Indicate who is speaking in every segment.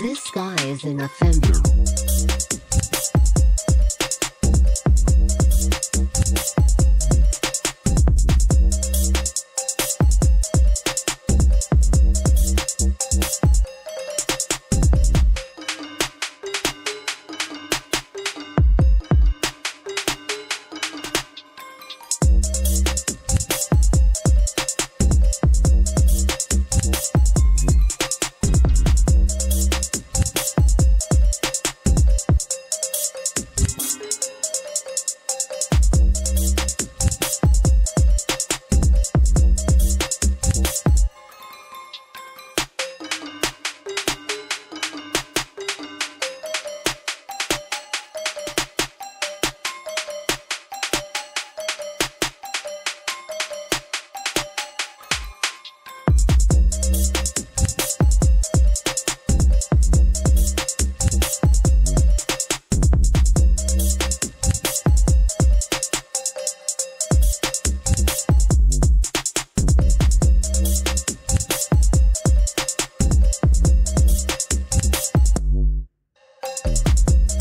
Speaker 1: This guy is an offender.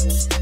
Speaker 1: Podcast.